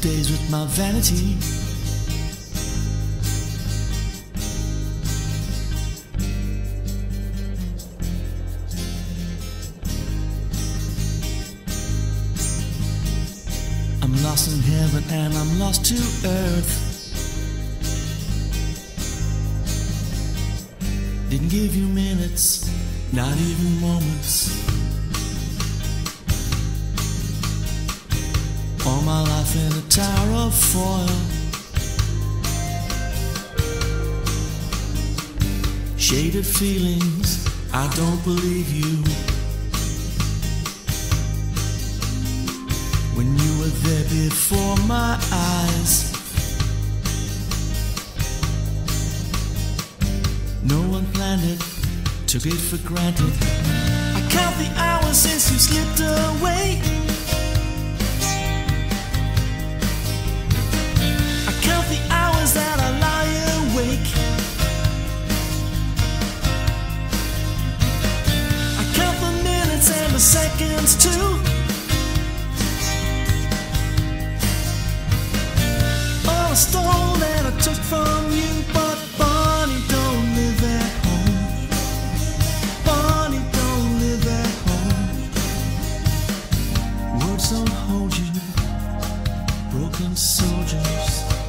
days with my vanity. I'm lost in heaven and I'm lost to earth. Didn't give you minutes, not even moments. Tower of foil. Shaded feelings, I don't believe you. When you were there before my eyes. No one planned it, took it for granted. I count the hours since you slipped away. minutes too. All I stole and I took from you, but Bonny don't live at home. Bonny don't live at home. Words don't hold you, broken soldiers.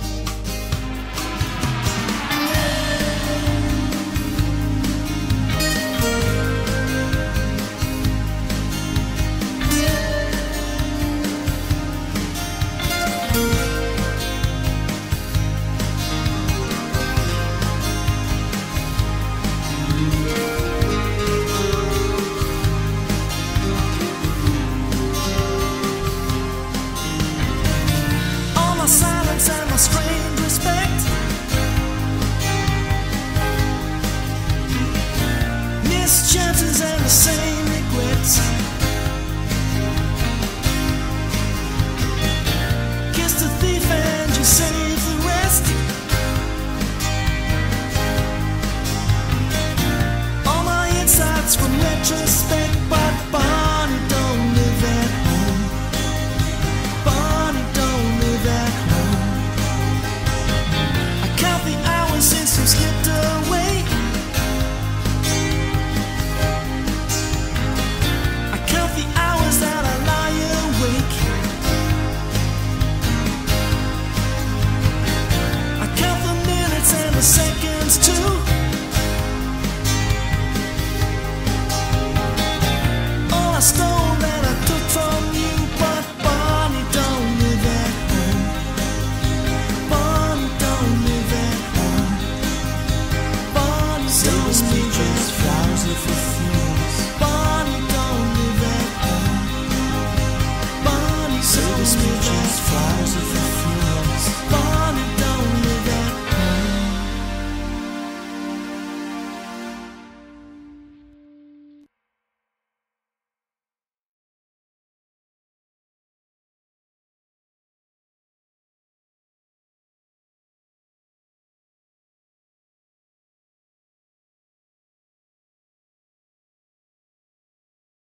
para